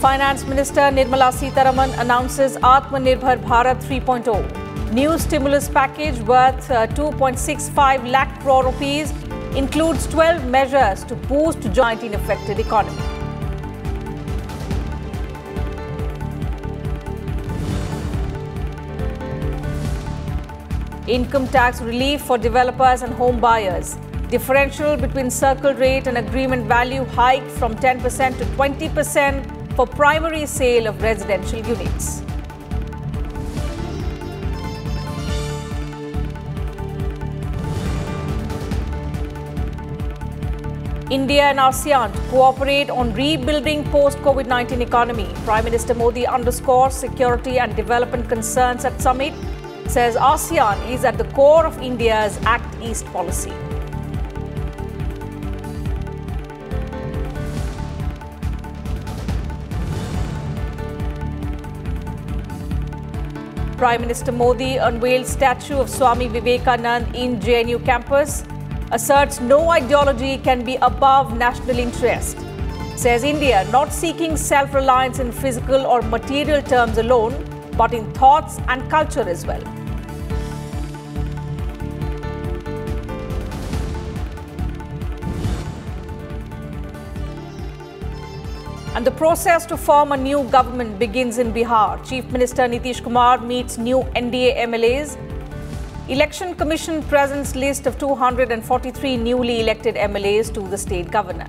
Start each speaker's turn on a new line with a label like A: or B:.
A: Finance Minister Nirmala Sitharaman announces Atmanirbhar Bharat 3.0. New stimulus package worth uh, 2.65 lakh crore rupees includes 12 measures to boost COVID-19 affected economy. Income tax relief for developers and home buyers. Differential between circle rate and agreement value hike from 10% to 20% for primary sale of residential units. India and ASEAN cooperate on rebuilding post-COVID-19 economy. Prime Minister Modi underscores security and development concerns at summit, says ASEAN is at the core of India's Act East policy. Prime Minister Modi unveiled statue of Swami Vivekanand in JNU campus asserts no ideology can be above national interest. Says India not seeking self reliance in physical or material terms alone, but in thoughts and culture as well. And the process to form a new government begins in Bihar. Chief Minister Nitish Kumar meets new NDA MLAs Election Commission presents list of 243 newly elected MLAs to the state governor.